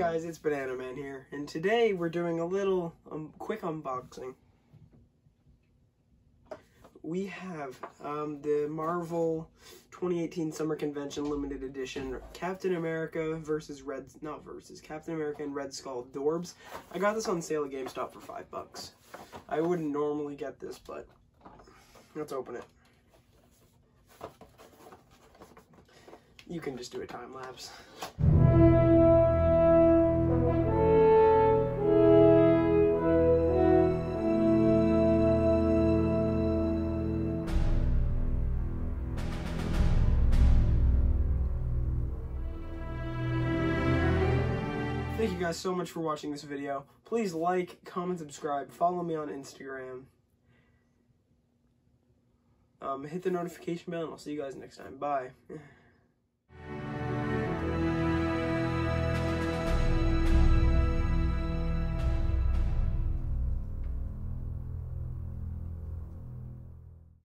it's Banana Man here, and today we're doing a little um, quick unboxing. We have um, the Marvel 2018 Summer Convention Limited Edition Captain America versus Red, not versus, Captain America and Red Skull Dorbs. I got this on sale at GameStop for five bucks. I wouldn't normally get this, but let's open it. You can just do a time lapse. Thank you guys so much for watching this video. Please like, comment, subscribe, follow me on Instagram. Um, hit the notification bell, and I'll see you guys next time. Bye.